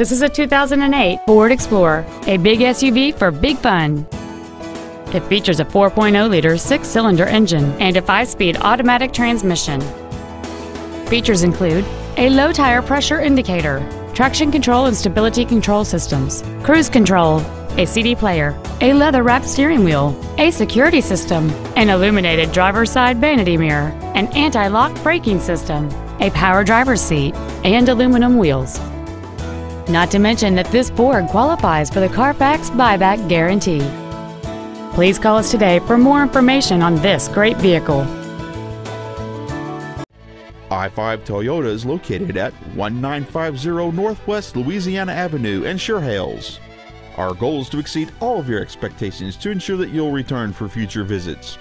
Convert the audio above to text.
This is a 2008 Ford Explorer, a big SUV for big fun. It features a 4.0-liter six-cylinder engine and a five-speed automatic transmission. Features include a low tire pressure indicator, traction control and stability control systems, cruise control, a CD player, a leather-wrapped steering wheel, a security system, an illuminated driver's side vanity mirror, an anti-lock braking system, a power driver's seat, and aluminum wheels. Not to mention that this Ford qualifies for the Carfax buyback guarantee. Please call us today for more information on this great vehicle. I-5 Toyota is located at 1950 Northwest Louisiana Avenue in Sure Our goal is to exceed all of your expectations to ensure that you'll return for future visits.